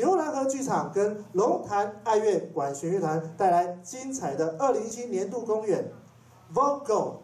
牛栏河剧场跟龙潭爱乐管弦乐团带来精彩的二零一七年度公演 vocal